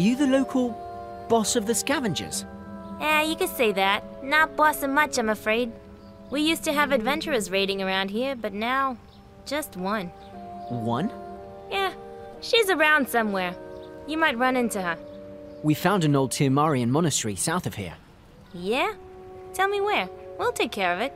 Are you the local boss of the scavengers? Yeah, you could say that. Not bossing much, I'm afraid. We used to have adventurers raiding around here, but now, just one. One? Yeah, she's around somewhere. You might run into her. We found an old Tirmarian monastery south of here. Yeah? Tell me where. We'll take care of it.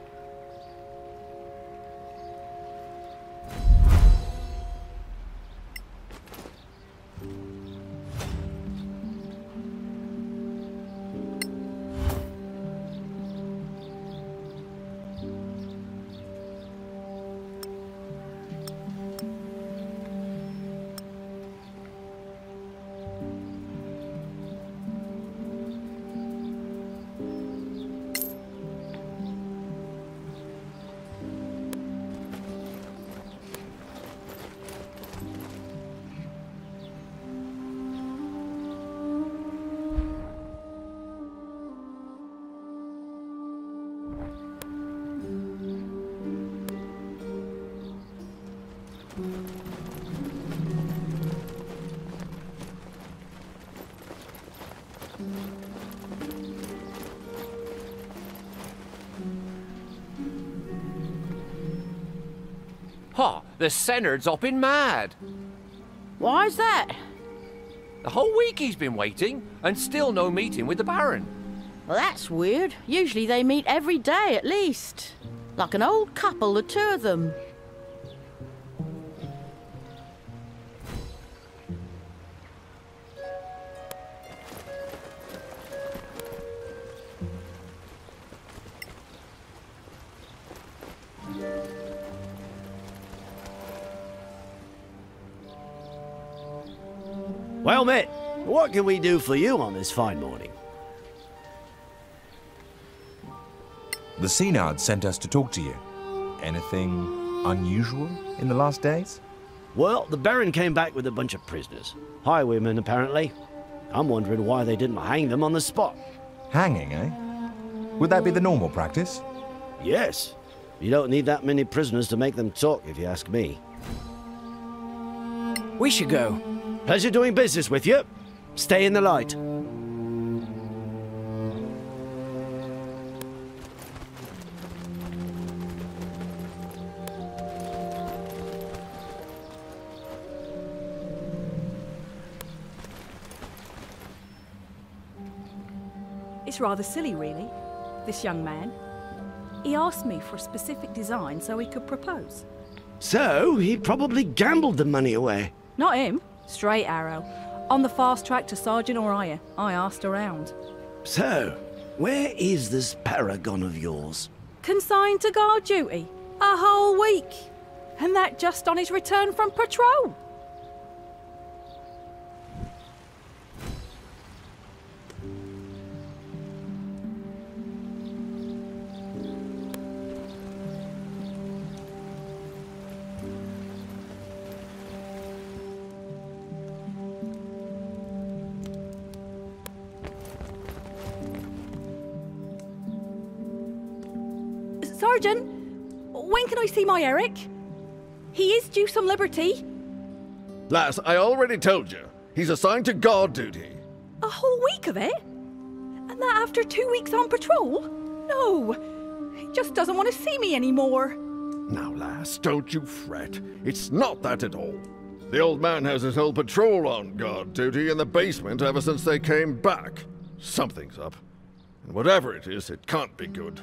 The Senard's hopping mad. Why's that? The whole week he's been waiting, and still no meeting with the Baron. Well, that's weird. Usually they meet every day at least. Like an old couple, the two of them. Well met. What can we do for you on this fine morning? The Senard sent us to talk to you. Anything unusual in the last days? Well, the Baron came back with a bunch of prisoners. Highwaymen, apparently. I'm wondering why they didn't hang them on the spot. Hanging, eh? Would that be the normal practice? Yes. You don't need that many prisoners to make them talk, if you ask me. We should go. Pleasure doing business with you. Stay in the light. It's rather silly, really, this young man. He asked me for a specific design so he could propose. So, he probably gambled the money away. Not him, straight arrow. On the fast track to Sergeant Oriah, I asked around. So, where is this paragon of yours? Consigned to guard duty, a whole week. And that just on his return from patrol. See my Eric? He is due some liberty. Lass, I already told you. He's assigned to guard duty. A whole week of it? And that after two weeks on patrol? No, he just doesn't want to see me anymore. Now, lass, don't you fret. It's not that at all. The old man has his whole patrol on guard duty in the basement ever since they came back. Something's up. And whatever it is, it can't be good.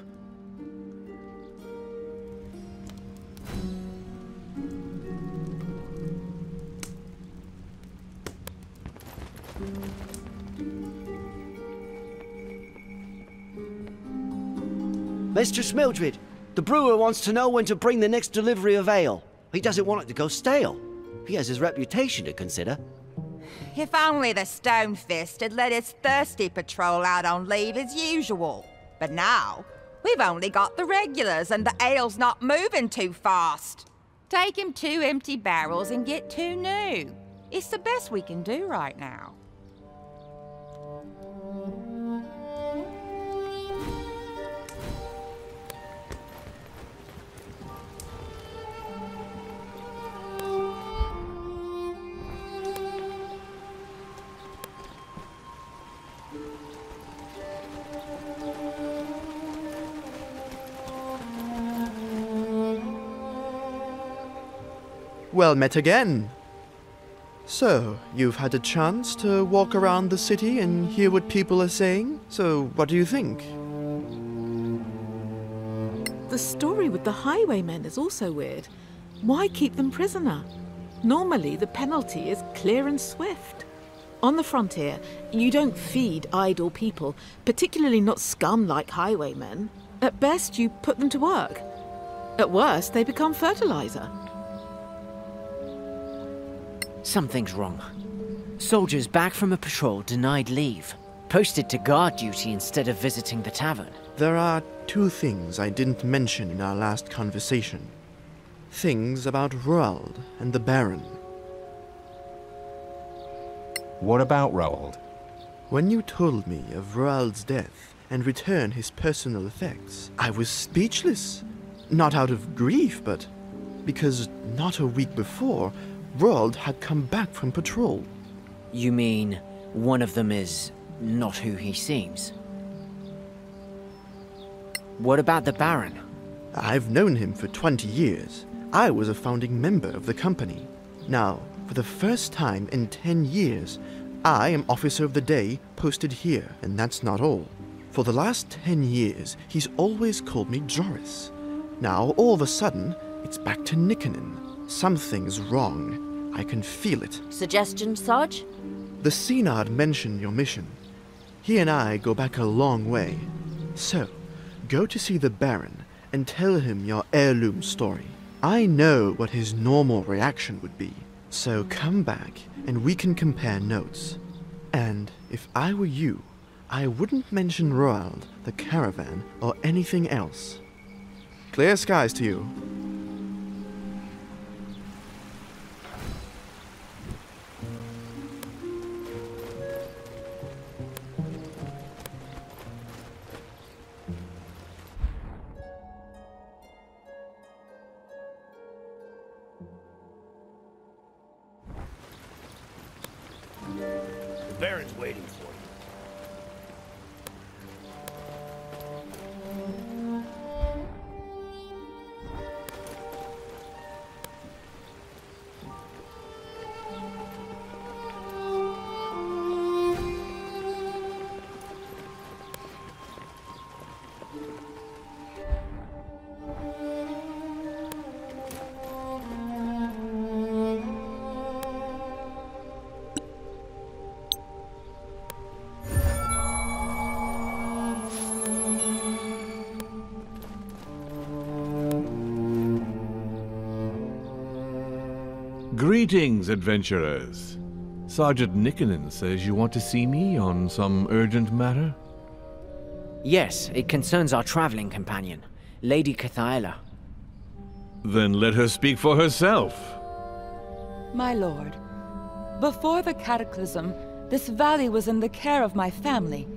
Mistress Mildred, the brewer wants to know when to bring the next delivery of ale. He doesn't want it to go stale. He has his reputation to consider. If only the Stonefist had let his thirsty patrol out on leave as usual. But now, we've only got the regulars and the ale's not moving too fast. Take him two empty barrels and get two new. It's the best we can do right now. Well met again. So, you've had a chance to walk around the city and hear what people are saying? So, what do you think? The story with the highwaymen is also weird. Why keep them prisoner? Normally, the penalty is clear and swift. On the frontier, you don't feed idle people, particularly not scum like highwaymen. At best, you put them to work. At worst, they become fertilizer. Something's wrong. Soldiers back from a patrol denied leave, posted to guard duty instead of visiting the tavern. There are two things I didn't mention in our last conversation. Things about Roald and the Baron. What about Roald? When you told me of Roald's death and returned his personal effects, I was speechless. Not out of grief, but because not a week before, Roald had come back from patrol. You mean one of them is not who he seems? What about the Baron? I've known him for 20 years. I was a founding member of the company. Now, for the first time in 10 years, I am Officer of the Day posted here, and that's not all. For the last 10 years, he's always called me Joris. Now, all of a sudden, it's back to Nikkanen. Something's wrong. I can feel it. Suggestion, Sarge? The Synod mentioned your mission. He and I go back a long way. So, go to see the Baron and tell him your heirloom story. I know what his normal reaction would be. So come back and we can compare notes. And if I were you, I wouldn't mention Roald, the caravan, or anything else. Clear skies to you. Greetings, adventurers. Sergeant Nikkanen says you want to see me on some urgent matter? Yes, it concerns our traveling companion, Lady Cathaela. Then let her speak for herself. My lord, before the cataclysm, this valley was in the care of my family.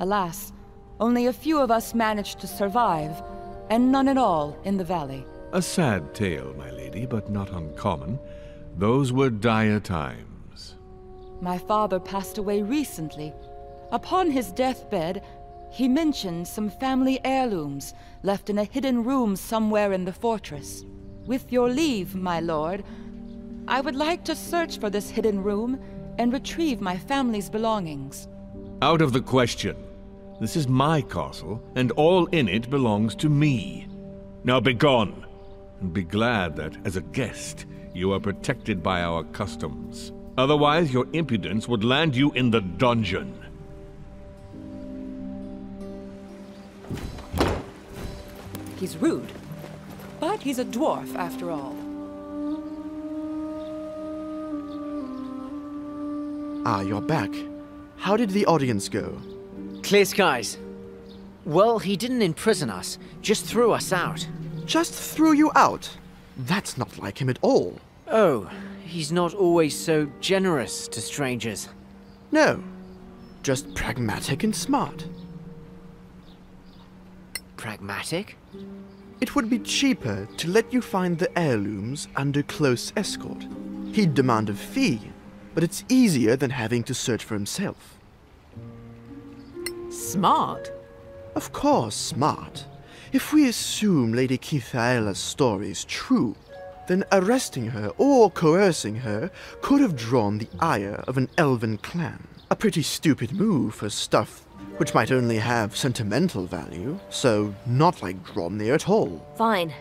Alas, only a few of us managed to survive, and none at all in the valley. A sad tale, my lady, but not uncommon. Those were dire times. My father passed away recently. Upon his deathbed, he mentioned some family heirlooms left in a hidden room somewhere in the fortress. With your leave, my lord, I would like to search for this hidden room and retrieve my family's belongings. Out of the question. This is my castle, and all in it belongs to me. Now begone, and be glad that, as a guest, you are protected by our customs. Otherwise, your impudence would land you in the dungeon. He's rude, but he's a dwarf after all. Ah, you're back. How did the audience go? Clear skies. Well, he didn't imprison us, just threw us out. Just threw you out? That's not like him at all. Oh, he's not always so generous to strangers. No, just pragmatic and smart. Pragmatic? It would be cheaper to let you find the heirlooms under close escort. He'd demand a fee, but it's easier than having to search for himself. Smart? Of course, smart. If we assume Lady Keithaela's story is true, then arresting her or coercing her could have drawn the ire of an elven clan. A pretty stupid move for stuff which might only have sentimental value, so not like Dromnir at all. Fine.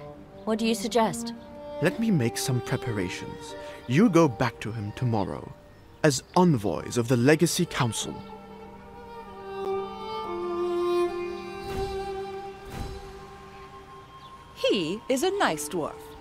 What do you suggest? Let me make some preparations. You go back to him tomorrow as envoys of the Legacy Council. Is a nice dwarf.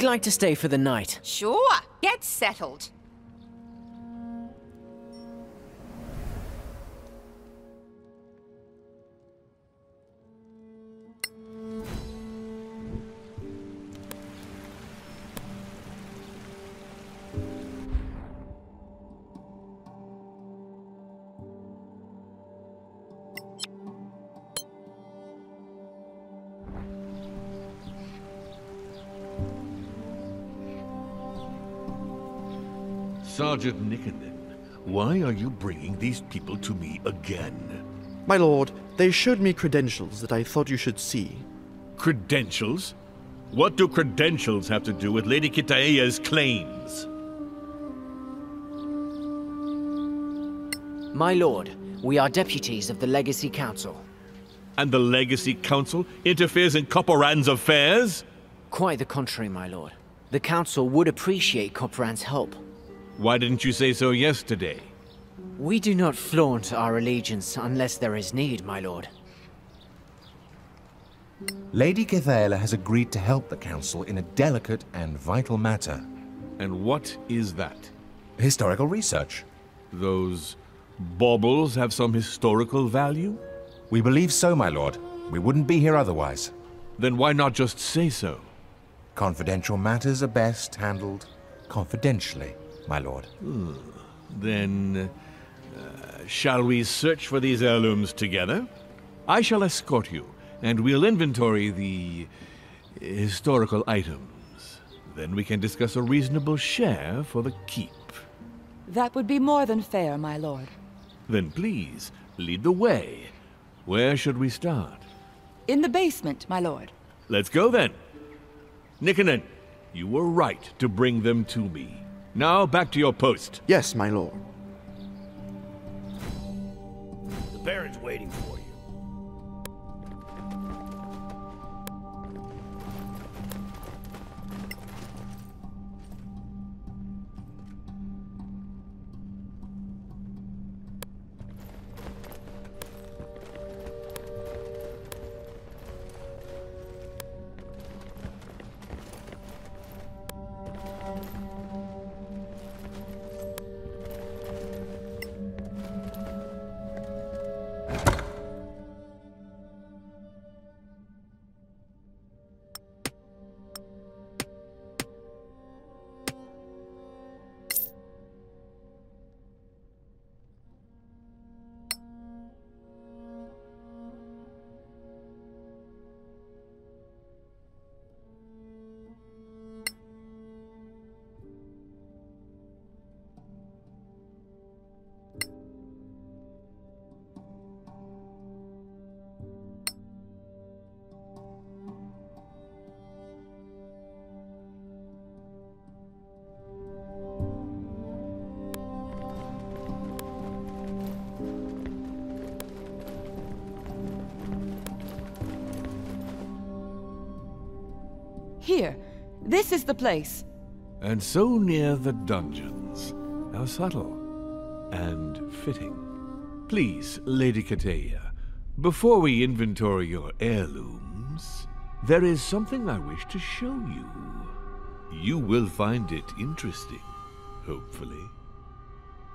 We'd like to stay for the night. Sure, get settled. Sergeant Nikkanen, why are you bringing these people to me again? My lord, they showed me credentials that I thought you should see. Credentials? What do credentials have to do with Lady Kitaea's claims? My lord, we are deputies of the Legacy Council. And the Legacy Council interferes in Coparann's affairs? Quite the contrary, my lord. The Council would appreciate Coparann's help. Why didn't you say so yesterday? We do not flaunt our allegiance unless there is need, my lord. Lady Kithaela has agreed to help the Council in a delicate and vital matter. And what is that? Historical research. Those baubles have some historical value? We believe so, my lord. We wouldn't be here otherwise. Then why not just say so? Confidential matters are best handled confidentially, my lord. Hmm. Then, uh, shall we search for these heirlooms together? I shall escort you, and we'll inventory the historical items. Then we can discuss a reasonable share for the keep. That would be more than fair, my lord. Then please, lead the way. Where should we start? In the basement, my lord. Let's go then. Nikkanen, you were right to bring them to me. Now back to your post. Yes, my lord. The Baron's waiting for Here, this is the place. And so near the dungeons. How subtle. And fitting. Please, Lady Katea, before we inventory your heirlooms, there is something I wish to show you. You will find it interesting, hopefully.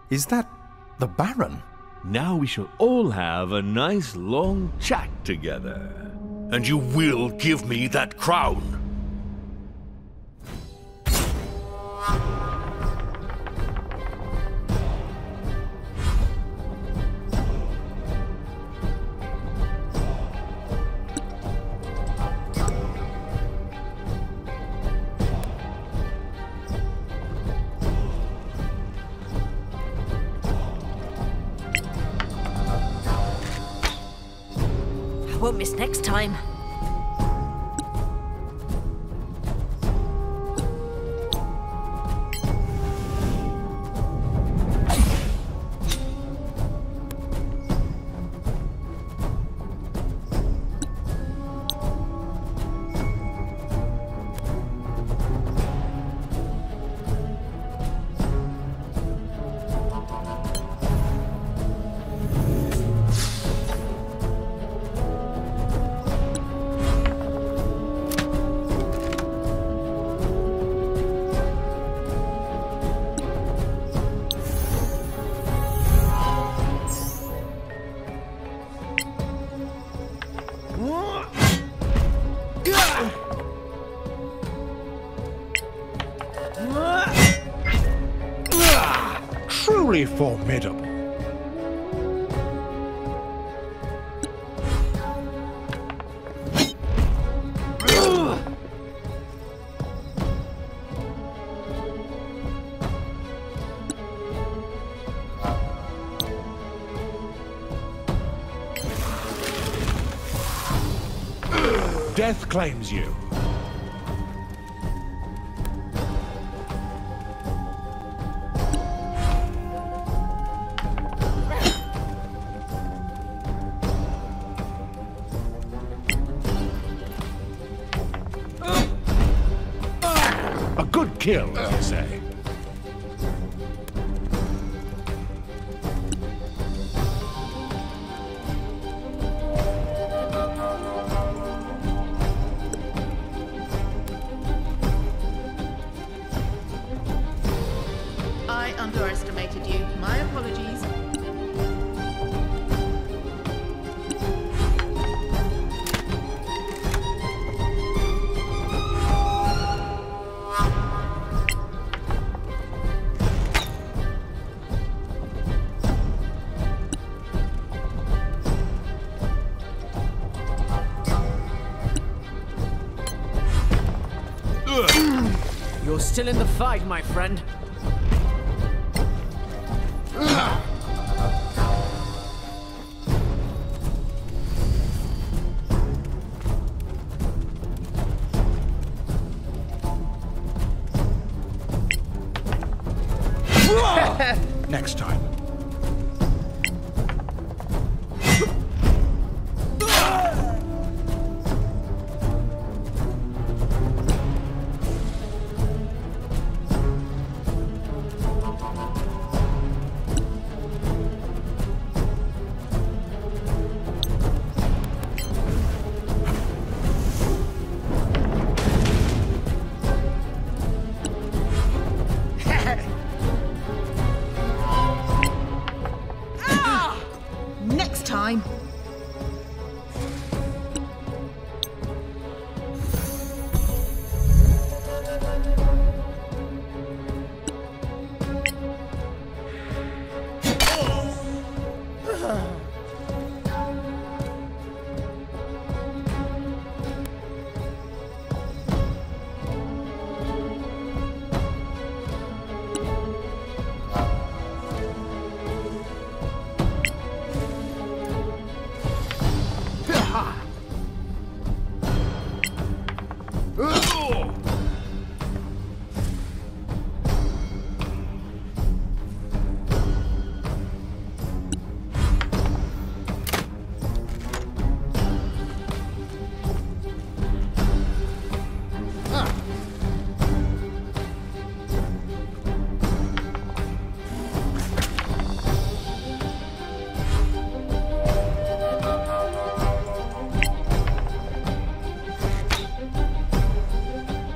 Is that the Baron? Now we shall all have a nice long chat together. And you will give me that crown. Truly formidable. Death claims you. Underestimated you. My apologies. You're still in the fight, my friend.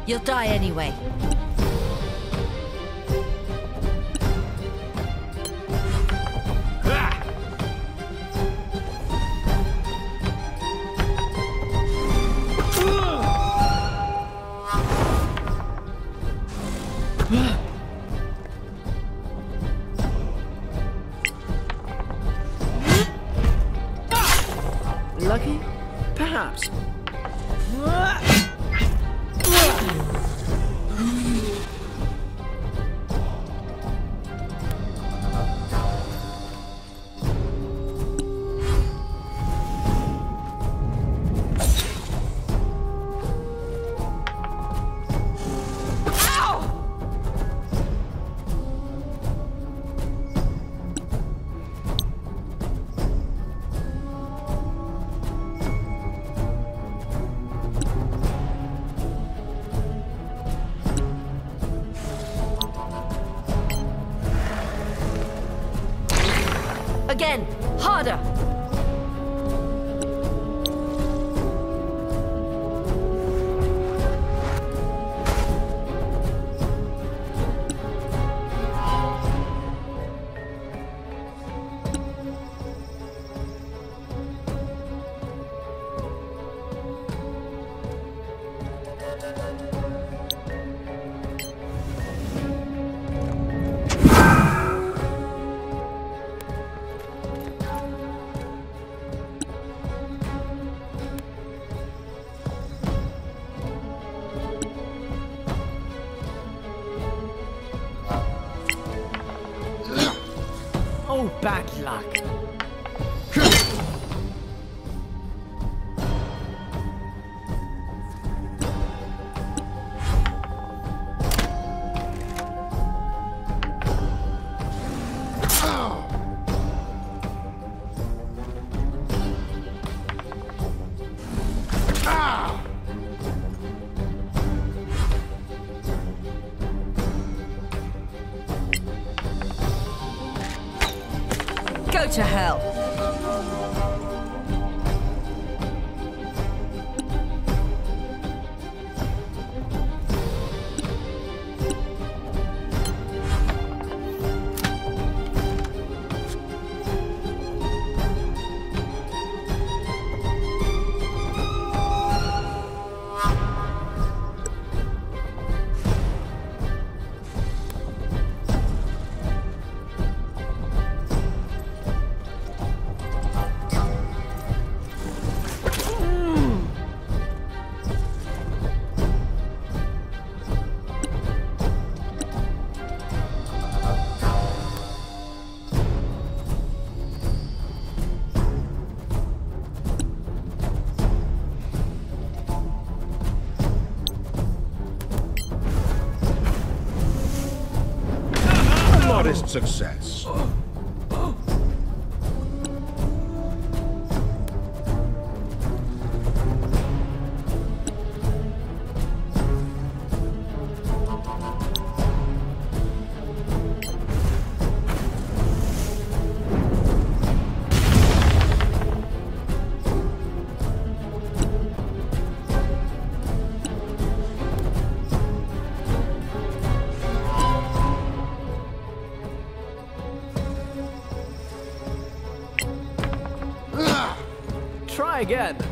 You'll die anyway. Success. Try again.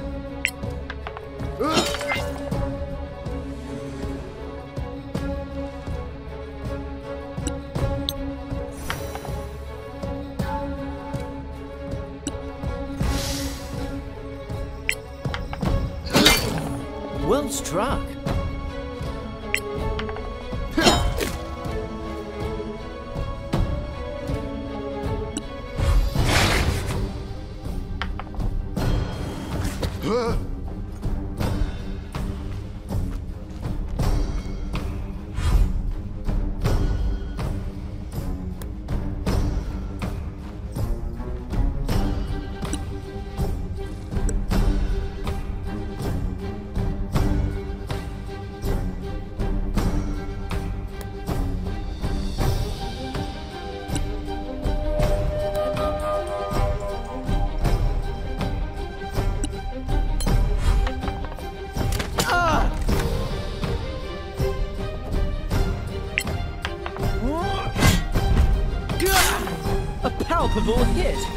Palpable hit.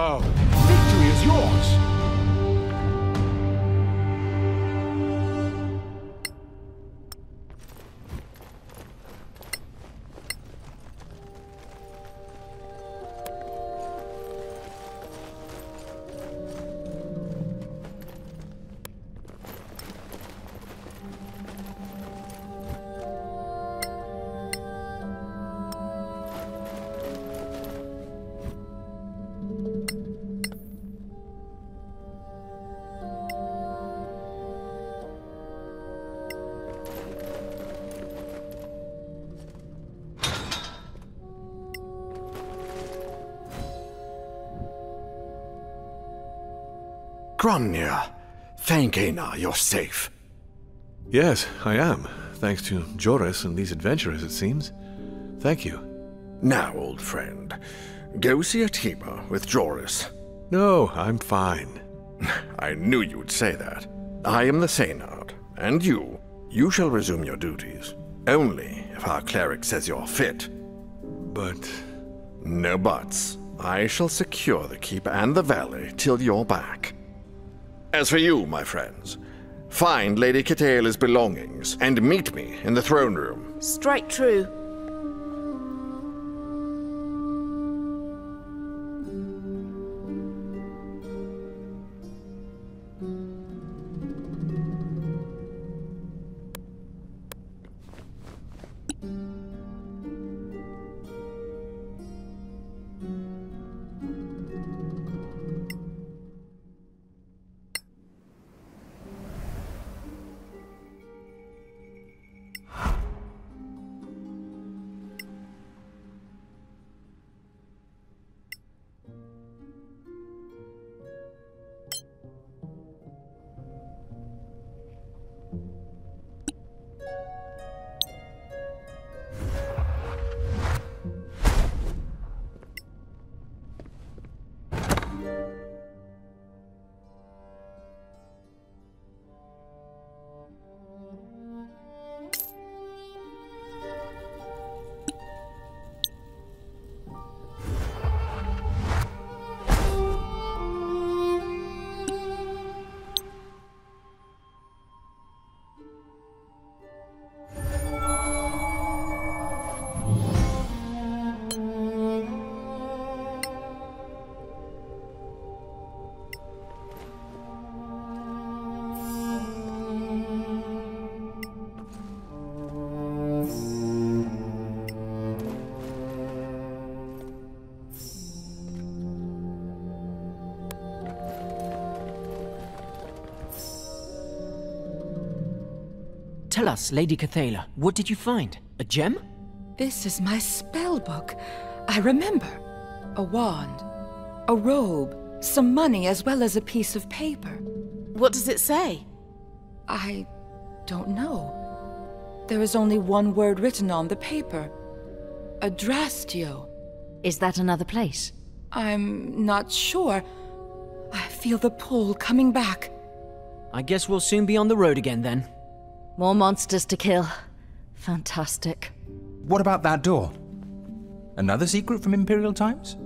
Bravo! Dromnir, thank Einar you're safe. Yes, I am. Thanks to Joris and these adventurers, it seems. Thank you. Now, old friend, go see Atima with Joris. No, I'm fine. I knew you'd say that. I am the Seynard, and you, you shall resume your duties. Only if our cleric says you're fit. But... No buts. I shall secure the keep and the valley till you're back. As for you, my friends, find Lady Kitale's belongings and meet me in the throne room. Straight true. Tell us, Lady Cathala, what did you find? A gem? This is my spell book. I remember. A wand, a robe, some money, as well as a piece of paper. What does it say? I don't know. There is only one word written on the paper. Adrastio. Is that another place? I'm not sure. I feel the pull coming back. I guess we'll soon be on the road again then. More monsters to kill. Fantastic. What about that door? Another secret from Imperial times?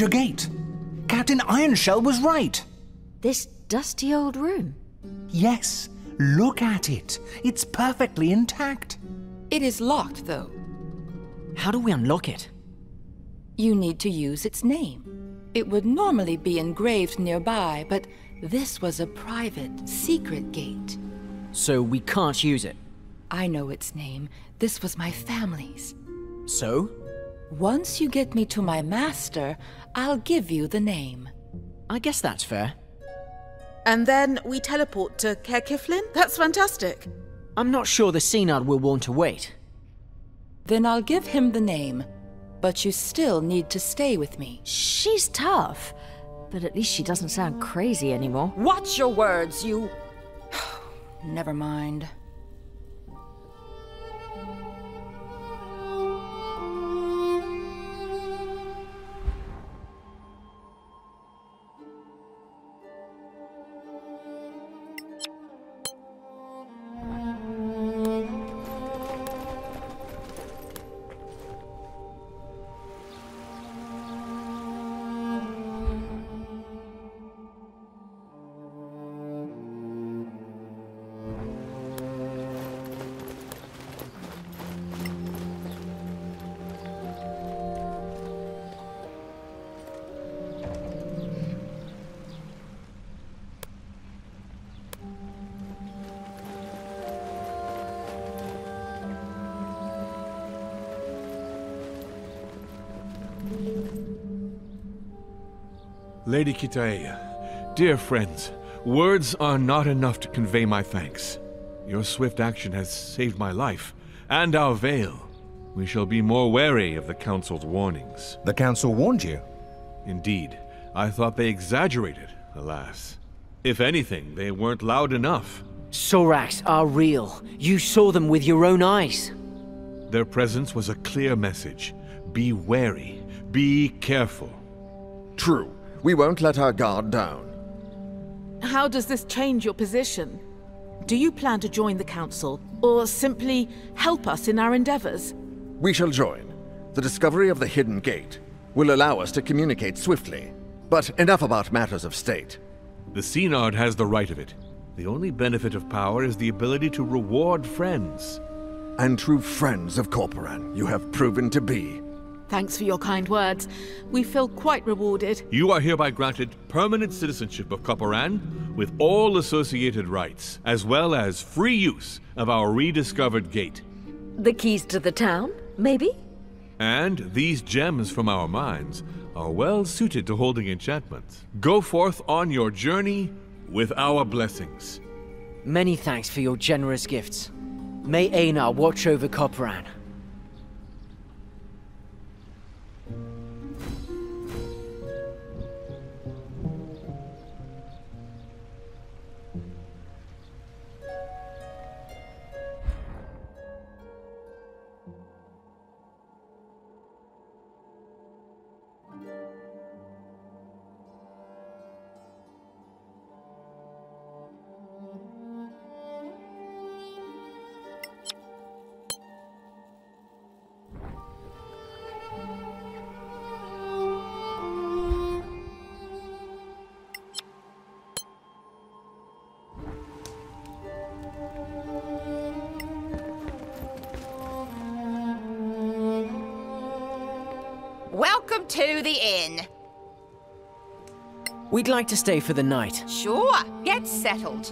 Major gate. Captain Ironshell was right. This dusty old room? Yes, look at it. It's perfectly intact. It is locked, though. How do we unlock it? You need to use its name. It would normally be engraved nearby, but this was a private, secret gate. So we can't use it. I know its name. This was my family's. So? Once you get me to my master, I'll give you the name. I guess that's fair. And then we teleport to Caer Cyflen? That's fantastic. I'm not sure the Synod will want to wait. Then I'll give him the name. But you still need to stay with me. She's tough, but at least she doesn't sound crazy anymore. Watch your words, you. Never mind. Lady Kitaea, dear friends, words are not enough to convey my thanks. Your swift action has saved my life, and our veil. We shall be more wary of the Council's warnings. The Council warned you? Indeed. I thought they exaggerated, alas. If anything, they weren't loud enough. Sorax are real. You saw them with your own eyes. Their presence was a clear message. Be wary. Be careful. True. We won't let our guard down. How does this change your position? Do you plan to join the Council, or simply help us in our endeavors? We shall join. The discovery of the hidden gate will allow us to communicate swiftly. But enough about matters of state. The Synod has the right of it. The only benefit of power is the ability to reward friends. And true friends of Coparann, you have proven to be. Thanks for your kind words. We feel quite rewarded. You are hereby granted permanent citizenship of Coparann with all associated rights, as well as free use of our rediscovered gate. The keys to the town, maybe? And these gems from our mines are well suited to holding enchantments. Go forth on your journey with our blessings. Many thanks for your generous gifts. May Einar watch over Coparann. We'd like to stay for the night. Sure, get settled.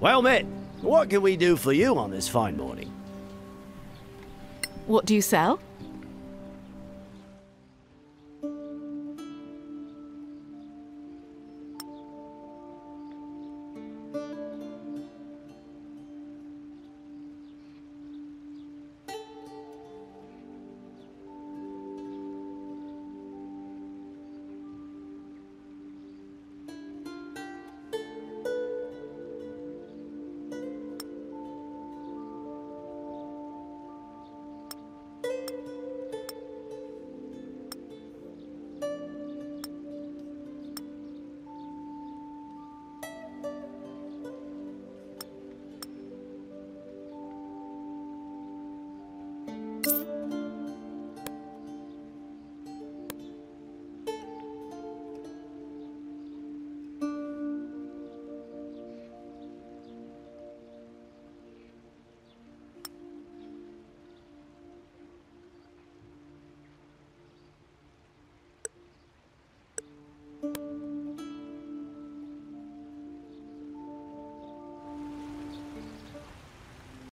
Well met. What can we do for you on this fine morning? What do you sell?